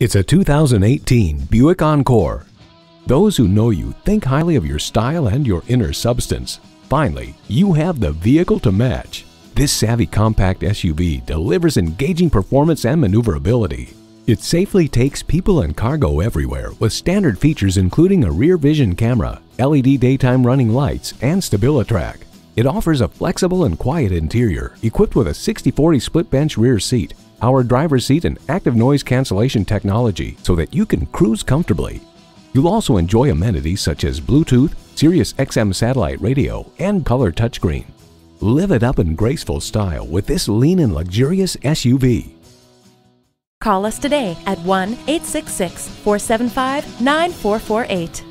It's a 2018 Buick Encore. Those who know you think highly of your style and your inner substance. Finally, you have the vehicle to match. This savvy compact SUV delivers engaging performance and maneuverability. It safely takes people and cargo everywhere with standard features including a rear vision camera, LED daytime running lights, and StabiliTrak. It offers a flexible and quiet interior equipped with a 60-40 split bench rear seat, power driver's seat and active noise cancellation technology so that you can cruise comfortably. You'll also enjoy amenities such as Bluetooth, Sirius XM satellite radio, and color touchscreen. Live it up in graceful style with this lean and luxurious SUV. Call us today at 1 866 475 9448.